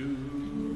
do.